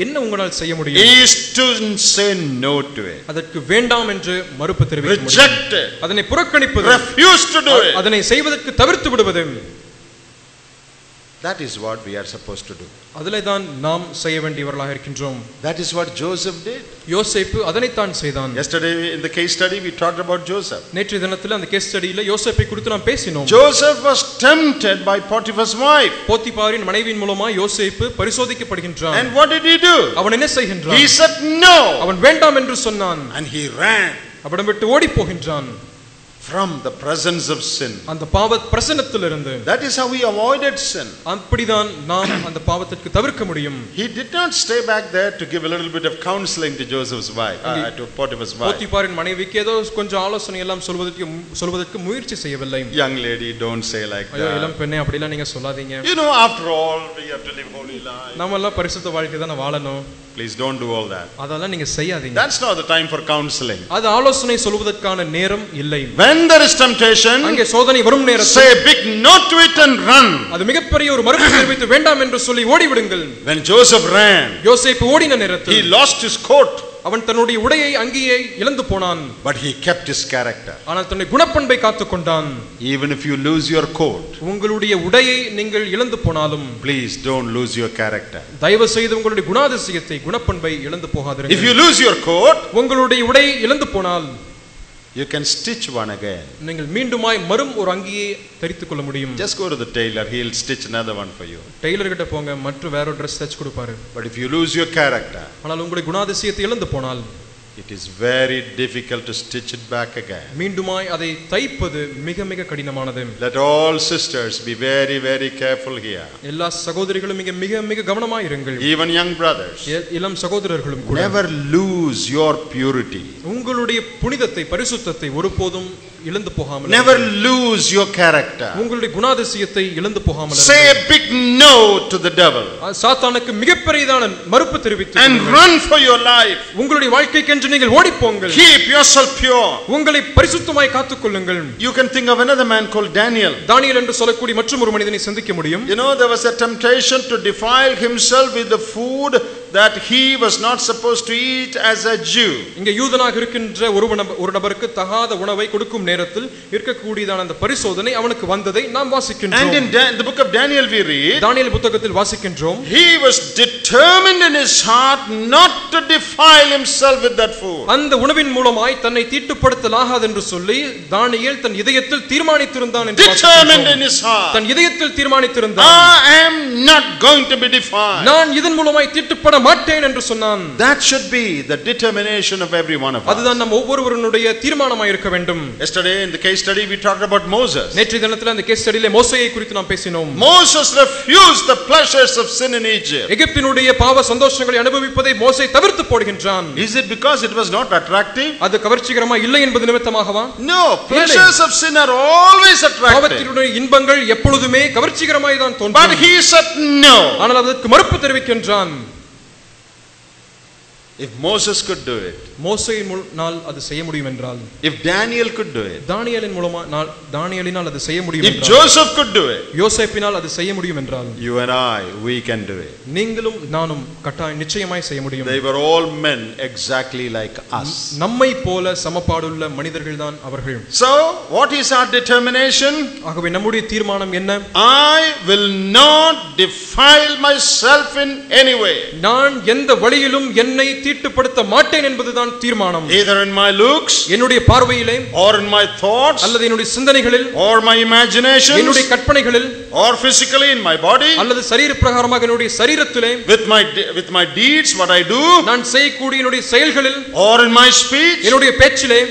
என்ன உங்களால் செய்ய முடியும்? Is to say no to it அதற்கு வேண்டாம் என்று மறுப்பு தெரிவிக்க ரிஜெக்ட் அதனை புறக்கணிப்பது. ரெஃப்யூஸ் டு டு இட் அதனை செய்வதற்கு தவிர்த்து விடுவது. That is what we are supposed to do. அதிலே தான் நாம் செய்ய வேண்டியவர்களாக இருக்கின்றோம் That is what Joseph did. யோசேப்பு அதனைத்தான் செய்தான் Yesterday in the case study, we talked about Joseph. நேற்றைய தினத்தில் அந்த கேஸ் ஸ்டடியில யோசேப்பை குறித்து நாம் பேசினோம் Joseph was tempted by Potiphar's wife. போத்திபாரின் மனைவியின் மூலமா யோசேப்பு பரிசோதிக்கப்படுகின்றான் And what did he do? அவன் என்ன செய்கின்றான் He said no. அவன் வேண்டாம் என்று சொன்னான் And he ran அவனை விட்டு ஓடி போகின்றான் from the presence of sin. அந்த பாவ பிரசன்னத்திலிருந்து That is how he avoided sin. அப்படிதான் நாம் அந்த பாவத்திற்கு தவிர்க்க முடியும் He did not stay back there to give a little bit of counseling to Joseph's wife, uh, to Potiphar's wife. போத்திபாரின் மனைவிக்கு ஏதோ கொஞ்சம் ஆலோசனை எல்லாம் சொல்வதற்கு சொல்வதற்கு முயற்சி செய்யவில்லை Young lady, don't say like ஐயோ that. இளம் பெண்ணே அப்படிலாம் நீங்க சொல்லாதீங்க You know, after all, we have to live holy life. நாம எல்லாம் பரிசுத்த வாழ்க்கை தானே வாழணும் Please don't do all that. அதெல்லாம் நீங்க செய்யாதீங்க That's not the time for counseling. அது ஆலோசனை சொல்வதற்கான நேரம் இல்லை When there is temptation, அங்கே சோதனை வரும் நேரத்தில் say a big no to it and run. அது மிகப்பெரிய ஒரு மறுப்பு தெரிவித்து வேண்டாம் என்று சொல்லி ஓடிவிடுங்கள் When Joseph ran, யோசேப்பு ஓடின he நேரத்தில் lost his coat, அவன் தன்னுடைய உடையை அங்கேயே இழந்து போனான் but he kept his character. ஆனால் தன்னுடைய குணப்பண்பை காத்துக் கொண்டான் Even if you lose your coat, உங்களுடைய உடையை நீங்கள் இழந்து போனாலும் please don't lose your character. தயவு செய்து உங்களுடைய குணாதிசயத்தை குணப்பண்பை இழந்து If போகாதிருங்கள் you lose your coat, உங்களுடைய உடை இழந்து போனால் you can stitch one again. நீங்கள் மீண்டுமாய் மறும் ஒரு அங்கியை தரித்துக் கொள்ள முடியும் Just go to the tailor, he'll stitch another one for you. Tailor கிட்ட போங்க மற்ற வேற ஒரு ட்ரெஸ் தச்சு கொடுப்பாரு But if you lose your character, ஆனால் உங்களுடைய குணாதிசயத்தை இழந்து போனால் it is very difficult to stitch it back again மீண்டுமாய் அதை தைப்பது மிக மிக கடினமானது. Let all sisters be very very careful here எல்லா சகோதரிகளும் மிக மிக மிக கவனமாய் இருங்கள். ஈவன் யங் பிரதர்ஸ் இளம் சகோதரர்களும் கூட. நெவர் லூஸ் யுவர் பியூரிட்டி உங்களுடைய புனிதத்தை பரிசுத்தத்தை ஒருபோதும் இழந்து போகாமல் Never இருங்கள். lose your character. உங்களுடைய குணாதிசயத்தை இழந்து போகாமல் Say இருங்கள். a big no to the devil ஆ, சாத்தானுக்கு மிகப்பெரியதான மறுப்பு தெரிவித்து and கொள்ளுங்கள். run for your life. உங்களுடைய வாழ்க்கைக்கென்று நீங்கள் ஓடிப்போங்கள் Keep yourself pure. உங்களை பரிசுத்தமாய் காத்துக்கொள்ளுங்கள் You can think of another man called Daniel. Daniel என்று சொல்லக்கூடிய மற்றும் ஒரு மனிதனை சந்திக்க முடியும் You know, there was a temptation to defile himself with the food that he was not supposed to eat as a Jew. இங்க யூதனாக இருக்கின்ற ஒரு நப- ஒரு நபருக்கு தகாத உணவை கொடுக்கும் நேரத்தில் இருக்கக்கூடியதான அந்த பரிசோதனை அவனுக்கு வந்ததை நாம் And வாசிக்கின்றோம் in Dan- the book of Daniel, we read, Daniel புத்தகத்தில் வாசிக்கின்றோம் he was determined in his heart not to defile himself with that food. அந்த உணவின் மூலமாய் தன்னை தீட்டுப்படுத்தலாகாது என்று சொல்லி தானியேல் தன் இதயத்தில் தீர்மானித்திருந்தான் என்று Determined in வாசிக்கின்றோம். his heart. தன் இதயத்தில் தீர்மானித்திருந்தான் I am not going to be defiled. நான் இதன் மூலமாய் தீட்டுப்பட மாட்டேன் என்று சொன்னான் That should be the determination of every one of us. அதுதான் நம் ஒவ்வொருவருடைய தீர்மானமாய் இருக்க வேண்டும் Yesterday in the case study, we talked about Moses. நேற்றைய தினத்தில் அந்த கேஸ் ஸ்டடியிலே மோசையை குறித்து நாம் பேசினோம் Moses refused the pleasures of sin in Egypt. எகிப்தினுடைய பாவ சந்தோஷங்களை அனுபவிப்பதை மோசை தவிர்த்து போடுகின்றான் Is it because it was not attractive? அது கவர்ச்சிகரமா இல்லை என்பது நிமித்தமாகவா No, pleasures of sin are always attractive. பாவத்தினுடைய இன்பங்கள் எப்பொழுதுமே கவர்ச்சிகரமாய் தான் But தோன்றும் he said no. ஆனால் அதற்கு மறுப்பு தெரிவிக்கின்றான் If Moses could do it, மோசையின் முன்னால் அது செய்ய முடியும் என்றால் if Daniel could do it, தானியலின் மூலமா நாள்- தானியலினால் அது செய்ய முடியும் if Joseph could do it, யோசேப்பினால் அது செய்ய முடியும் என்றால் you and I, we can do it. நீங்களும் நானும் கட்டாயம் நிச்சயமாய் செய்ய முடியும் They were all men exactly like us. நம்மை போல சமப்பாடுள்ள மனிதர்கள் தான் அவர்கள் So, what is our determination? ஆகவே நம்முடைய தீர்மானம் என்ன I will not defile myself in any way. நான் எந்த வழியிலும் என்னை தீட்டுப்படுத்த மாட்டேன் என்பதுதான் தீர்மானம் Either in my looks, என்னுடைய பார்வையிலே or in my thoughts, அல்லது என்னுடைய சிந்தனைகளில் or my imaginations, என்னுடைய கற்பனைகளில் or physically in my body, அல்லது சரீர பிரகாரமாக என்னுடைய சரீரத்திலே with my with my deeds, what I do, நான் செய்யக்கூடிய என்னுடைய செயல்களில் or in my speech, என்னுடைய பேச்சிலே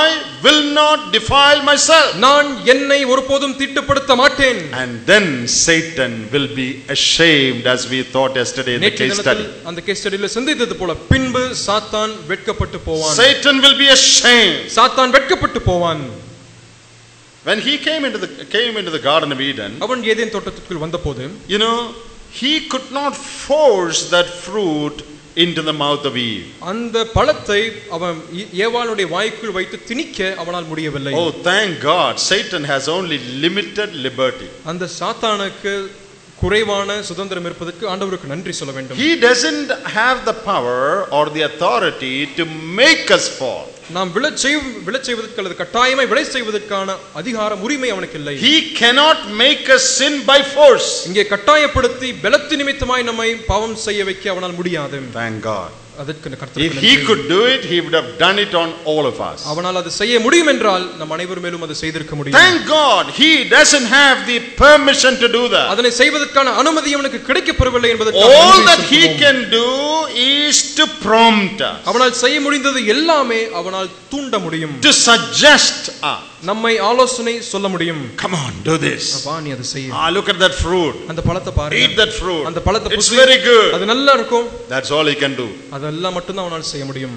I will not defile myself. நான் என்னை ஒருபோதும் தீட்டுப்படுத்த மாட்டேன் And then Satan will be ashamed, as we thought yesterday in the நேற்று case தினத்தில் study. அந்த கேஸ் ஸ்டடியில சிந்தித்தது போல பின்பு சாத்தான் வெட்கப்பட்டு போவான் Satan will be ashamed. சாத்தான் வெட்கப்பட்டு போவான் When he came into the came into the Garden of Eden, அவன் ஏதேன் தோட்டத்திற்குள் வந்தபோது you know, he could not force that fruit into the mouth of Eve. அந்த பழத்தை அவன் ஏ- ஏவாளுடைய வாய்க்குள் வைத்து திணிக்க அவனால் முடியவில்லை Oh, thank God, Satan has only limited liberty. அந்த சாத்தானுக்கு குறைவான சுதந்திரம் இருப்பதற்கு ஆண்டவருக்கு நன்றி சொல்ல வேண்டும் He doesn't have the power or the authority to make us fall. நாம் விழச் செய் விழச் செய்வதற்கு அல்லது கட்டாயமாய் விளை செய்வதற்கான அதிகாரம் உரிமை அவனுக்கு இல்லை He cannot make us sin by force. இங்கே கட்டாயப்படுத்தி பலத்து நிமித்தமாய் நம்மை பாவம் செய்ய வைக்க அவனால் முடியாது Thank God. அதற்கு If கர்த்தருக்கு he நன்றி. could do it, he would have done it on all of us. அவனால் அது செய்ய முடியும் என்றால் நம் அனைவர் மேலும் அது செய்திருக்க முடியும் Thank God, he doesn't have the permission to do that. அதனை செய்வதற்கான அனுமதி அவனுக்கு கிடைக்கப்பெறவில்லை என்பதற்காக All நன்றி that he செலுத்துவோம். can do is to prompt us, அவனால் செய்ய முடிந்தது எல்லாமே அவனால் தூண்ட முடியும் to suggest us. நம்மை ஆலோசனை சொல்ல முடியும் Come on, do this. அப்பா நீ அதை செய்ய Ah, look at that fruit. அந்த பழத்தை Eat பாருங்க that fruit. அந்த பழத்தை It's very good. அது நல்லா இருக்கும் That's all he can do. அதெல்லாம் மட்டும்தான் அவனால் செய்ய முடியும்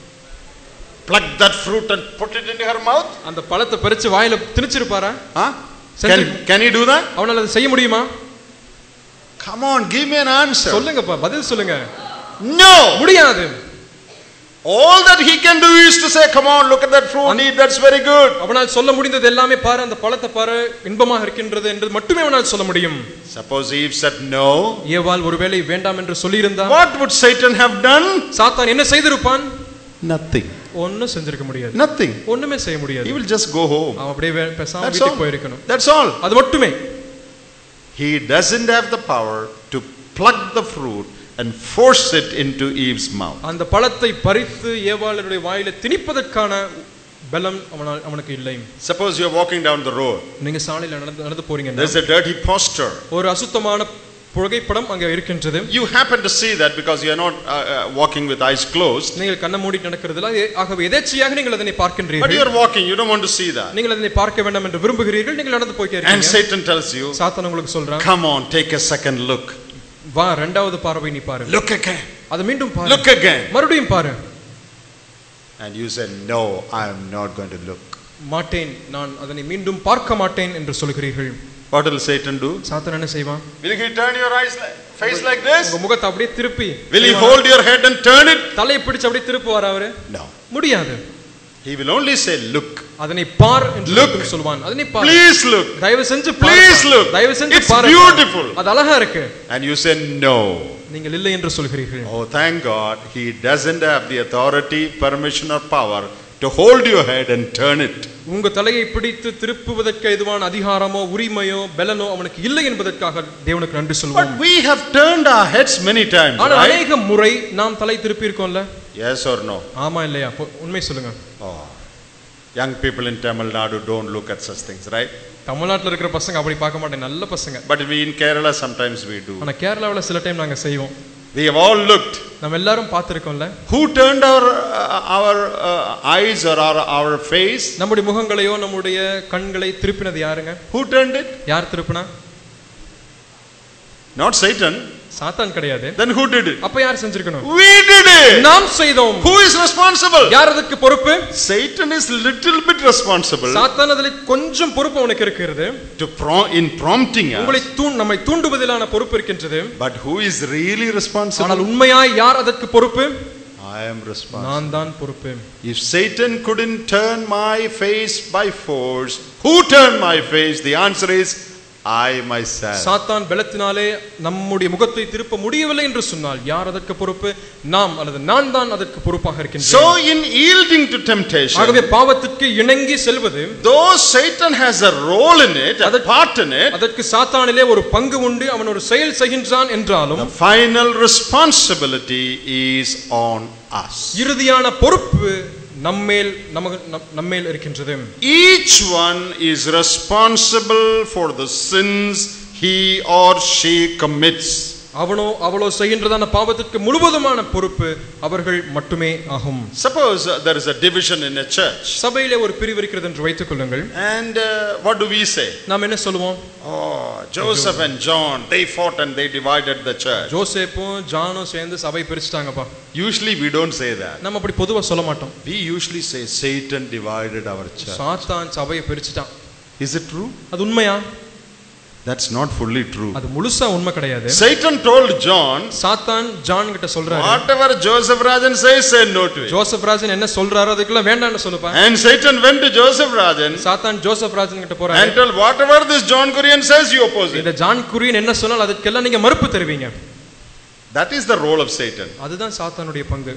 Pluck that fruit and put it into her mouth? அந்த பழத்தை பறிச்சு வாயில திணிச்சிருப்பாரா Huh? Sensitive. Can, can he do that? அவனால் அதை செய்ய முடியுமா Come on, give me an answer. சொல்லுங்கப்பா பதில் சொல்லுங்க No! முடியாது All that he can do is to say, Come on, look at that fruit, eat, that's very good. அவனால் சொல்ல முடிந்தது எல்லாமே பாரு அந்த பழத்தை பாரு இன்பமாக இருக்கின்றது என்று மட்டுமே அவனால் சொல்ல முடியும் Suppose Eve said no. ஏவாள் ஒருவேளை வேண்டாம் என்று சொல்லியிருந்தால் What would Satan have done? சாத்தான் என்ன செய்திருப்பான் Nothing. ஒன்னும் செஞ்சிருக்க முடியாது Nothing. ஒண்ணுமே செய்ய முடியாது He will just go home. அவன் அப்படியே வே- பேசாம That's வீட்டுக்கு all. போயிருக்கணும் That's all. அது மட்டுமே He doesn't have the power to pluck the fruit and force it into Eve's mouth. அந்த பழத்தை பறித்து ஏவாளருடைய வாயில திணிப்பதற்கான பலம் அவனால் அவனுக்கு இல்லை Suppose you're walking down the road. நீங்க சாலையில நடந்து நடந்து போறீங்க There's a dirty poster. ஒரு அசுத்தமான புகைப்படம் அங்க இருக்கின்றது You happen to see that because you're not uh, uh, walking with eyes closed. நீங்கள் கண்ணை மூடி நடக்கிறதுல ஆகவே எதேச்சையாக நீங்கள் அதனை But பார்க்கின்றீர்கள் you're walking, you don't want to see that. நீங்கள் அதனை பார்க்க வேண்டாம் என்று விரும்புகிறீர்கள் நீங்கள் நடந்து போய்க்கே And இருக்கீங்க Satan tells you, சாத்தான் உங்களுக்கு சொல்றான் Come on, take a second look. வா ரெண்டாவது பார்வை நீ பாரு Look again. அதை மீண்டும் பாரு Look again. மறுபடியும் பாரு And you say, No, I am not going to look. மாட்டேன் நான் அதனை மீண்டும் பார்க்க மாட்டேன் என்று சொல்கிறீர்கள் What will Satan do? சாத்தான் என்ன செய்வான் Will he turn your eyes like, face like this? உங்க முகத்தை அப்படியே திருப்பி Will he செய்வானா? hold your head and turn it? தலையை பிடிச்சு அப்படியே திருப்புவார் அவரு No. முடியாது He will only say, Look. அதனை பார் என்று Look. மட்டும் சொல்வான் அதனை பார் Please look. தயவு செஞ்சு Please பாருப்பா. look. தயவு செஞ்சு It's பாரு beautiful. அது அழகா இருக்கு And you say, No. நீங்கள் இல்லை என்று சொல்கிறீர்கள் Oh, thank God, he doesn't have the authority, permission, or power to hold your head and turn it. உங்க தலையை பிடித்து திருப்புவதற்கு எதுவான அதிகாரமோ உரிமையோ பலனோ அவனுக்கு இல்லை என்பதற்காக தேவனுக்கு நன்றி But சொல்வோம் we have turned our heads many times, ஆனா? அநேக முறை நாம் தலை திருப்பி இருக்கோம்ல Yes or no? ஆமா இல்லையா உண்மை சொல்லுங்க Oh. Young people in Tamil Nadu don't look at such things, right? தமிழ்நாட்டுல இருக்கிற பசங்க அப்படி பார்க்க மாட்டேன் நல்ல பசங்க But we in Kerala sometimes we do. ஆனா கேரளாவுல சில டைம் நாங்க செய்வோம் We have all looked. நம்ம எல்லாரும் பார்த்திருக்கோம்ல Who turned our uh, our uh, eyes or our, our face? நம்முடைய முகங்களையோ நம்முடைய கண்களை திருப்பினது யாருங்க Who turned it? யார் திருப்பினா Not Satan. சாத்தான் கிடையாது Then who did it? அப்ப யார் செஞ்சிருக்கணும் We did it. நாம் செய்தோம் Who is responsible? யார் அதுக்கு பொறுப்பு Satan is little bit responsible சாத்தான் அதில் கொஞ்சம் பொறுப்பு அவனுக்கு இருக்கிறது to pro- in prompting உங்களை us. தூண் நம்மை தூண்டுவதிலான பொறுப்பு இருக்கின்றது But who is really responsible? ஆனால் உண்மையாய் யார் அதற்கு பொறுப்பு Ah, I am responsible. நான் தான் பொறுப்பு If Satan couldn't turn my face by force, who turned my face? The answer is I myself. சாத்தான் பலத்தினாலே நம்முடைய முகத்தை திருப்ப முடியவில்லை என்று சொன்னால் யார் அதற்கு பொறுப்பு நாம் அல்லது நான் தான் அதற்கு பொறுப்பாக So, இருக்கின்றேன் in yielding to temptation, ஆகவே பாவத்திற்கு இணங்கி செல்வது though Satan has a role in it, a part in it, அதற்கு சாத்தானிலே ஒரு பங்கு உண்டு அவன் ஒரு செயல் செய்கின்றான் என்றாலும் the final responsibility is on us. இறுதியான பொறுப்பு நம்மேல் நமக்கு நம்- நம்மேல் இருக்கின்றது Each one is responsible for the sins he or she commits. அவனோ அவளோ செய்கின்றதான பாவத்திற்கு முழுவதுமான பொறுப்பு அவர்கள் மட்டுமே ஆகும் Suppose uh, there is a division in a church, சபையிலே ஒரு பிரிவு இருக்கிறது என்று வைத்துக் கொள்ளுங்கள் and uh, what do we say? நாம் என்ன சொல்லுவோம் Oh, Joseph and John, they fought and they divided the church. ஜோசேப்பும் ஜானும் சேர்ந்து சபை பிரிச்சுட்டாங்கப்பா Usually we don't say that. நம்ம அப்படி பொதுவா சொல்ல மாட்டோம் We usually say Satan divided our church. சாத்தான் சபையை பிரிச்சுட்டான் Is it true? அது உண்மையா தட்ஸ் நாட் ஃபுல்லி ட்ரூ அது முழுசா உண்மை கிடையாது. சைட்டன் டோல்ட் ஜான் சாத்தான் ஜான் கிட்ட சொல்றாரு. Whatever Joseph Rajan says say no to Joseph Rajan என்ன சொல்றாரோ அதுக்கெல்லாம் வேண்டாம்னு சொல்லுப்பா. And Satan went to Joseph Rajan சாத்தான் ஜோசப் ராஜன் கிட்ட போறாரு. And tell whatever this John Kurian says you oppose இந்த ஜான் குரியன் என்ன சொன்னால் அதுக்கெல்லாம் நீங்க மறுப்பு தருவீங்க. That is the role of Satan அதுதான் சாத்தானுடைய பங்கு.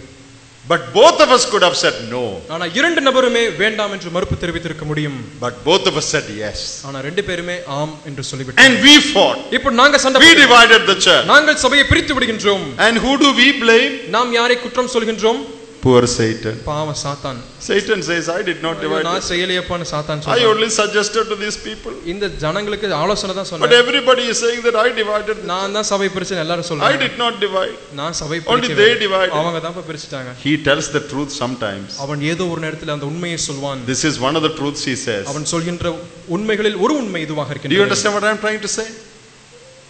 But both of us could have said no. ஆனா இரண்டு நபருமே வேண்டாம் என்று மறுப்பு தெரிவித்திருக்க முடியும் But both of us said yes. ஆனா ரெண்டு பேருமே ஆம் என்று சொல்லிவிட்டோம் And we fought. இப்போ நாங்க சண்டை We போடுகிறோம். divided the church. நாங்கள் சபையை பிரித்து விடுகின்றோம் And who do we blame? நாம் யாரை குற்றம் சொல்கின்றோம் Poor Satan. பாவம் சாத்தான் Satan says, I did not ஐயோ, divide. நான் it. செய்யலையப்பான்னு சாத்தான் I சொல்றான் only suggested to these people. இந்த ஜனங்களுக்கு ஆலோசனை தான் But சொன்னேன் everybody is saying that I divided. the நான் தான் சபை பிரிச்சேன் எல்லாரும் I சொல்றாங்க did not divide. நான் சபை Only பிரிக்கவில்லை. they divided. அவங்க தான் இப்ப பிரிச்சுட்டாங்க He tells the truth sometimes. அவன் ஏதோ ஒரு நேரத்தில் அந்த உண்மையை சொல்வான் This is one of the truths he says. அவன் சொல்கின்ற உண்மைகளில் ஒரு உண்மை இதுவாக Do you இருக்கின்றது understand what I'm trying to say?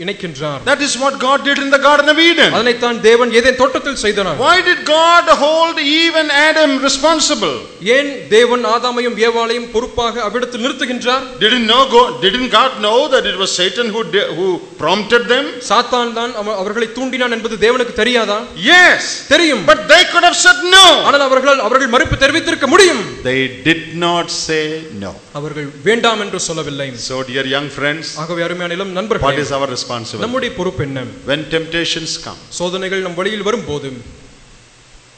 இணைக்கின்றார் That is what God did in the Garden of Eden. அதனைத்தான் தேவன் ஏதேன் தோட்டத்தில் செய்தனர் Why did God hold Eve and Adam responsible? ஏன் தேவன் ஆதாமையும் ஏவாளையும் பொறுப்பாக அவ்விடத்தில் நிறுத்துகின்றார் Didn't know go, didn't God know that it was Satan who di- who prompted them? சாத்தான் தான் அவ- அவர்களை தூண்டினான் என்பது தேவனுக்கு தெரியாதா Yes, தெரியும் but they could have said no. ஆனால் அவர்கள் அவர்கள் மறுப்பு தெரிவித்திருக்க முடியும் They did not say no. அவர்கள் வேண்டாம் என்று சொல்லவில்லை So, dear young friends, ஆகவே அருமையான இளம் what நண்பர்களே is our responsibility? நம்முடைய பொறுப்பு என்ன When temptations come, சோதனைகள் நம் வழியில் வரும்போது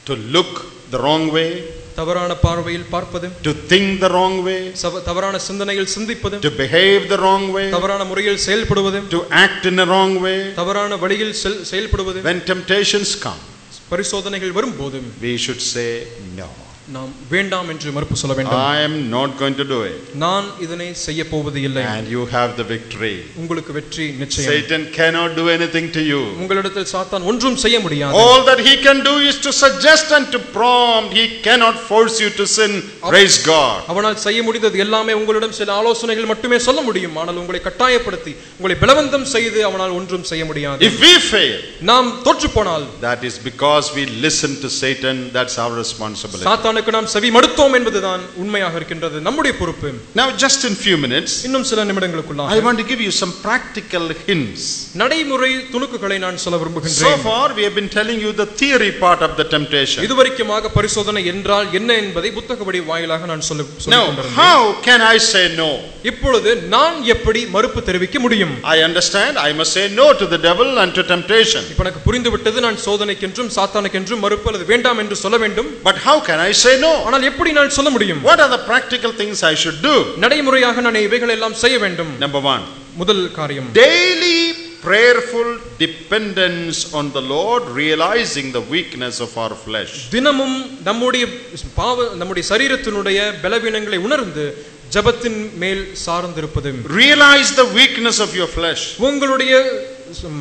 to look the wrong way, தவறான பார்வையில் பார்ப்பது to think the wrong way, சவ- தவறான சிந்தனையில் சிந்திப்பது to behave the wrong way, தவறான முறையில் செயல்படுவது to act in the wrong way. தவறான வழியில் செல்- செயல்படுவது When temptations come, பரிசோதனைகள் வரும்போது we should say no. நாம் வேண்டாம் என்று மறுப்பு சொல்ல வேண்டும் I am not going to do it. நான் இதனை செய்ய போவது இல்லை And you have the victory. உங்களுக்கு வெற்றி நிச்சயம் Satan cannot do anything to you. உங்களிடத்தில் சாத்தான் ஒன்றும் செய்ய முடியாது All that he can do is to suggest and to prompt. He cannot force you to sin. Praise God. அவனால் செய்ய முடிந்தது எல்லாமே உங்களிடம் சில ஆலோசனைகள் மட்டுமே சொல்ல முடியும் ஆனால் உங்களை கட்டாயப்படுத்தி உங்களை பலவந்தம் செய்து அவனால் ஒன்றும் செய்ய முடியாது If we fail, நாம் தோற்று போனால் that is because we listen to Satan. That's our responsibility. சாத்தானுக்கு நாம் செவி மடுத்தோம் என்பதுதான் உண்மையாக இருக்கின்றது நம்முடைய பொறுப்பு Now, just in few minutes, இன்னும் சில I நிமிடங்களுக்குள்ளாக want to give you some practical hints. நடைமுறை துணுக்குகளை நான் சொல்ல So விரும்புகின்றேன் far, we have been telling you the theory part of the temptation. இதுவரைக்குமாக பரிசோதனை என்றால் என்ன என்பதை புத்தகப்படி வாயிலாக நான் சொல்ல கொண்டிருந்தேன். how can I say no? இப்பொழுது நான் எப்படி மறுப்பு தெரிவிக்க முடியும் I understand I must say no to the devil and to temptation. இப்ப எனக்கு புரிந்து விட்டது நான் சோதனைக்கென்றும் சாத்தானுக்கென்றும் மறுப்பு அல்லது வேண்டாம் என்று சொல்ல வேண்டும் But how can I say no? ஆனால் எப்படி நான் சொல்ல முடியும் What are the practical things I should do? நடைமுறையாக நான் இவைகள் எல்லாம் செய்ய வேண்டும் Number one, முதல் காரியம் daily prayerful dependence on the Lord, realizing the weakness of our flesh. தினமும் நம்முடைய பாவ நம்முடைய சரீரத்தினுடைய பலவீனங்களை உணர்ந்து ஜெபத்தின் மேல் சார்ந்திருப்பது Realize the weakness of your flesh. உங்களுடைய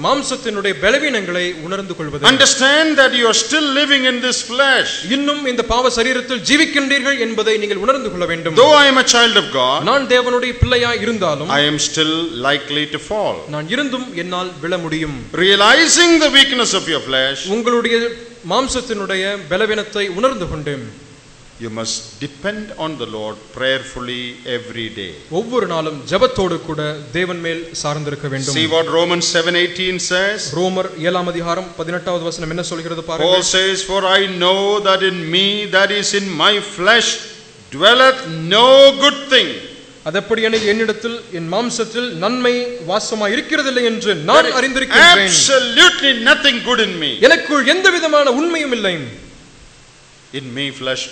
மாம்சத்தினுடைய பலவீனங்களை உணர்ந்து கொள்வது Understand that you are still living in this flesh. இன்னும் இந்த பாவ சரீரத்தில் ஜீவிக்கின்றீர்கள் என்பதை நீங்கள் உணர்ந்து கொள்ள வேண்டும் Though I am a child of God, நான் தேவனுடைய பிள்ளையா இருந்தாலும் I am still likely to fall. நான் இருந்தும் என்னால் விழ முடியும் Realizing the weakness of your flesh, உங்களுடைய மாம்சத்தினுடைய பலவீனத்தை உணர்ந்து கொண்டு you must depend on the Lord prayerfully every day. ஒவ்வொரு நாளும் ஜெபத்தோடு கூட தேவன் மேல் சார்ந்திருக்க வேண்டும் See what Romans 7:18 says? ரோமர் ஏழாம் அதிகாரம் பதினெட்டாவது வசனம் என்ன சொல்கிறது Paul பாருங்கள் says, For I know that in me, that is in my flesh, dwelleth no good thing. அதெப்படியெனில் என்னிடத்தில் என் மாம்சத்தில் நன்மை வாசமாய் இருக்கிறதில்லை என்று நான் அறிந்திருக்கின்றேன் Absolutely nothing good in me. எனக்குள் எந்த விதமான உண்மையும் இல்லை In me, flesh,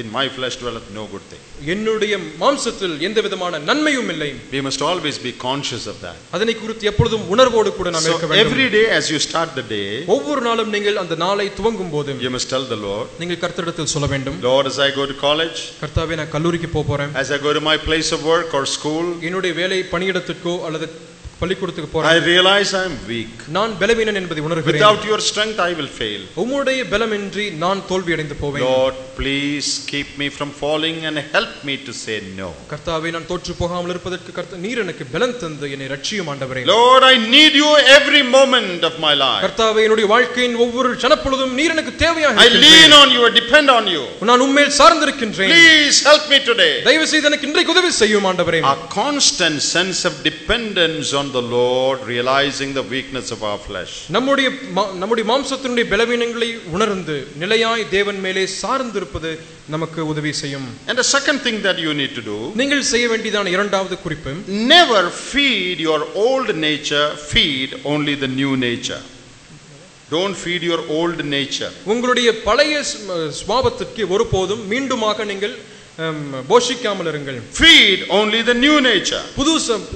in my flesh dwelleth no good thing. என்னுடைய மாம்சத்தில் எந்த விதமான நன்மையும் இல்லை We must always be conscious of that. அதனை குறித்து எப்பொழுதும் உணர்வோடு கூட நாம் இருக்க வேண்டும் every day as you start the day, ஒவ்வொரு நாளும் நீங்கள் அந்த நாளை துவங்கும் போது you must tell the Lord, நீங்கள் கர்த்தரிடத்தில் சொல்ல வேண்டும் Lord, as I go to college, கர்த்தாவே நான் கல்லூரிக்கு போறேன் as I go to my place of work or school, என்னுடைய வேலை பணியிடத்திற்கோ அல்லது பள்ளிக்கூடத்துக்கு I போறேன் realize I am weak. நான் பலவீனன் என்பதை உணர்கிறேன் Without your strength, I will fail. உம்முடைய பலமின்றி நான் தோல்வி அடைந்து போவேன் Lord, please keep me from falling and help me to say no. கர்த்தாவே நான் தோற்று போகாமல் இருப்பதற்கு கர்த்த நீர் எனக்கு பலன் தந்து என்னை ரட்சியும் ஆண்டவரே Lord, I need you every moment of my life. கர்த்தாவே என்னுடைய வாழ்க்கையின் ஒவ்வொரு கணப்பொழுதும் நீர் எனக்கு தேவையாக I இருக்கின்றீர். lean on you, I depend on you. நான் உண்மையில் சார்ந்திருக்கின்றேன் Please help me today. தயவு செய்து எனக்கு இன்றைக்கு உதவி செய்யும் ஆண்டவரே A constant sense of dependence on the Lord, realizing the weakness of our flesh. நம்முடைய மா- நம்முடைய மாம்சத்தினுடைய பலவீனங்களை உணர்ந்து நிலையாய் தேவன் மேலே சார்ந்திருப்பது நமக்கு உதவி செய்யும் And the second thing that you need to do நீங்கள் செய்ய வேண்டியதான இரண்டாவது குறிப்பு never feed your old nature, feed only the new nature. Don't feed your old nature. உங்களுடைய பழைய சுபாவத்திற்கு ஒருபோதும் மீண்டுமாக நீங்கள் போஷிக்காமல் இருங்கள் Feed only the new nature. புது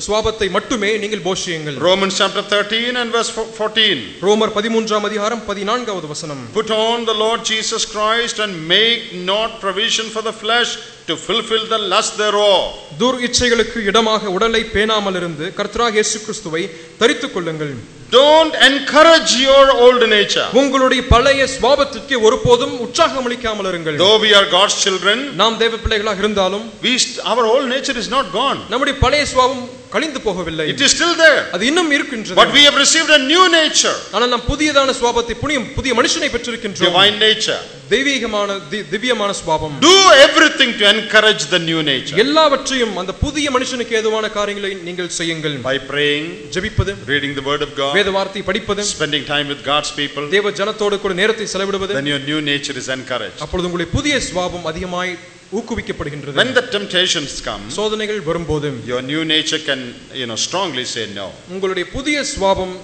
சுபாவத்தை மட்டுமே நீங்கள் போஷியுங்கள் Romans chapter 13 and verse 14. ரோமர் பதிமூன்றாம் அதிகாரம் பதினான்காவது வசனம் Put on the Lord Jesus Christ and make not provision for the flesh to fulfill the lust thereof. துர் இச்சைகளுக்கு இடமாக உடலை பேணாமல் இருந்து கர்த்தராக இயேசு கிறிஸ்துவை தரித்துக் கொள்ளுங்கள் Don't encourage your old nature. உங்களுடைய பழைய சுபாவத்திற்கு ஒருபோதும் உற்சாகம் அளிக்காமல் இருங்கள் Though we are God's children, நாம் தேவ பிள்ளைகளாக இருந்தாலும் we st- our old nature is not gone. நம்முடைய பழைய சுபாவம் கழிந்து போகவில்லை It is still there. அது இன்னும் இருக்கின்றது But we have received a new nature, ஆனால் நாம் புதியதான சுபாவத்தை புனிய புதிய மனுஷனை பெற்றிருக்கின்றோம் divine nature. தெய்வீகமான தி- திவ்யமான சுபாவம் Do everything to encourage the new nature. எல்லாவற்றையும் அந்த புதிய மனுஷனுக்கு ஏதுவான காரியங்களை நீங்கள் செய்யுங்கள் By praying, ஜெபிப்பது reading the word of God, வேத வார்த்தை படிப்பது spending time with God's people, தேவ ஜனத்தோடு கூட நேரத்தை செலவிடுவது then your new nature is encouraged. அப்பொழுது உங்களுடைய புதிய சுபாவம் அதிகமாய் ஊக்குவிக்கப்படுகின்றது When the temptations come, சோதனைகள் வரும்போது your new nature can, you know, strongly say no. உங்களுடைய புதிய சுபாவம்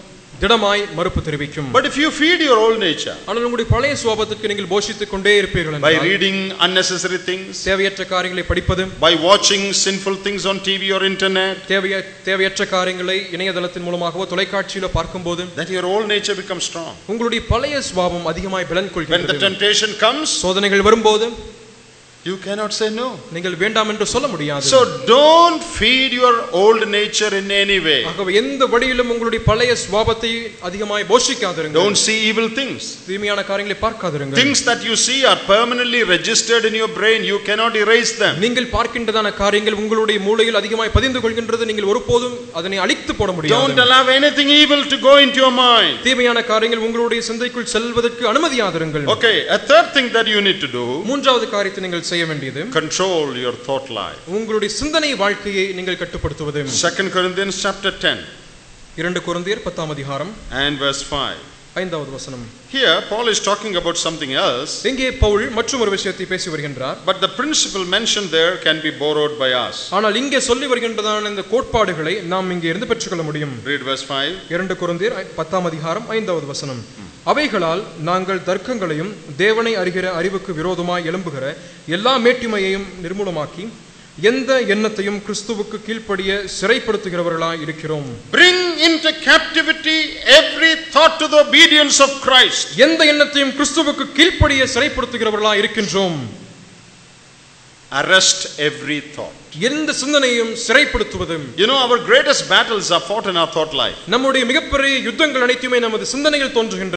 திடமாய் மறுப்பு தெரிவிக்கும் But if you feed your old nature ஆனால் உங்களுடைய பழைய சுபாவத்துக்கு நீங்கள் போஷித்துக் கொண்டே இருப்பீர்கள் by என்றால், reading unnecessary things, தேவையற்ற காரியங்களை படிப்பது by watching sinful things on TV or internet, தேவைய தேவையற்ற காரியங்களை இணையதளத்தின் மூலமாகவோ தொலைக்காட்சியிலோ பார்க்கும்போது then your old nature becomes strong. உங்களுடைய பழைய சுபாவம் அதிகமாய் பலன் When the கொள்கிறது temptation comes, சோதனைகள் வரும்போது you cannot say no. நீங்கள் வேண்டாம் என்று சொல்ல முடியாது So don't feed your old nature in any way. ஆகவே எந்த வழியிலும் உங்களுடைய பழைய சுபாவத்தை அதிகமாய் போஷிக்காதிருங்கள் Don't see evil things. தீமையான காரியங்களை பார்க்காதிருங்கள் Things that you see are permanently registered in your brain. You cannot erase them. நீங்கள் பார்க்கின்றதான காரியங்கள் உங்களுடைய மூளையில் அதிகமாய் பதிந்து கொள்கின்றது நீங்கள் ஒருபோதும் அதனை அழித்து போட Don't முடியாது allow anything evil to go into your mind. தீமையான காரியங்கள் உங்களுடைய சிந்தைக்குள் செல்வதற்கு அனுமதியாதிருங்கள் Okay, a third thing that you need to do மூன்றாவது காரியத்தை நீங்கள் செய்ய வேண்டியது control your thought life. உங்களுடைய சிந்தனை வாழ்க்கையை நீங்கள் கட்டுப்படுத்துவது 2 Corinthians chapter 10 இரண்டு குருந்தியர் பத்தாம் அதிகாரம் and verse 5. ஐந்தாவது வசனம் Here, Paul is talking about something else, இங்கே பவுல் மற்றும் ஒரு விஷயத்தை பேசி வருகின்றார் but the principle mentioned there can be borrowed by us. ஆனால் இங்கே சொல்லி வருகின்றதான இந்த கோட்பாடுகளை நாம் இங்கே இருந்து பெற்றுக்கொள்ள முடியும் Read verse 5. இரண்டு குருந்தியர் ஐ- பத்தாம் அதிகாரம் ஐந்தாவது வசனம் அவைகளால் நாங்கள் தர்க்கங்களையும் தேவனை அறிகிற அறிவுக்கு விரோதமாய் எழும்புகிற எல்லா மேட்டிமையையும் நிர்மூலமாக்கி எந்த எண்ணத்தையும் கிறிஸ்துவுக்கு கீழ்ப்படிய சிறைப்படுத்துகிறவர்களாய் இருக்கிறோம் Bring into captivity every thought to the obedience of Christ. எந்த எண்ணத்தையும் கிறிஸ்துவுக்கு கீழ்ப்படிய சிறைப்படுத்துகிறவர்களாய் இருக்கின்றோம் arrest every thought. எந்த சிந்தனையும் சிறைப்படுத்துவதும் You know, our greatest battles are fought in our thought life. நம்முடைய மிகப்பெரிய யுத்தங்கள் அனைத்துமே நமது சிந்தனையில் தோன்றுகின்றன